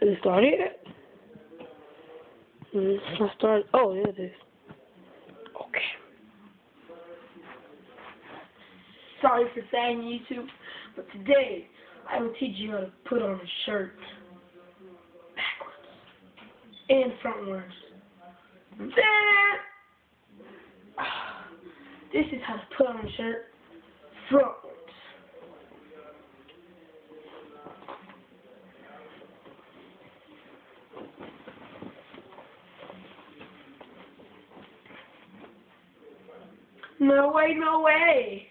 Is it started? Mm, it's not started. Oh, yeah, it is. Okay. Sorry for saying YouTube, but today I will teach you how to put on a shirt backwards and frontwards. This is how to put on a shirt frontwards. No way, no way.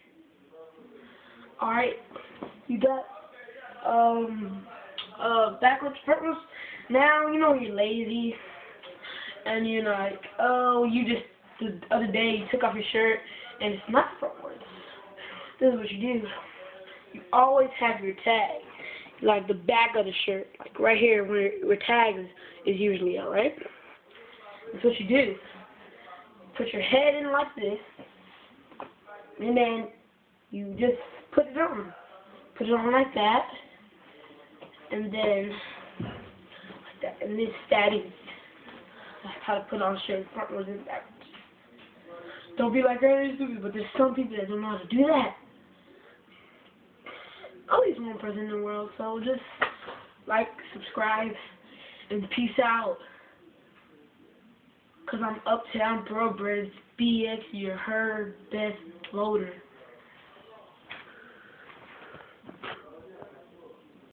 Alright, you got, um, uh, backwards, frontwards. Now, you know you're lazy, and you're like, oh, you just, the other day, you took off your shirt, and it's not frontwards. This is what you do. You always have your tag, like the back of the shirt, like right here where, where tag is, is usually at, right? That's what you do. Put your head in like this, and then you just put it on. Put it on like that. And then like that. And this is that's how to put on a shirt frontwards and backwards. Don't be like oh, that, stupid, but there's some people that don't know how to do that. Always one person in the world, so just like, subscribe, and peace out. Cause I'm uptown thoroughbreds BX, your her best loader.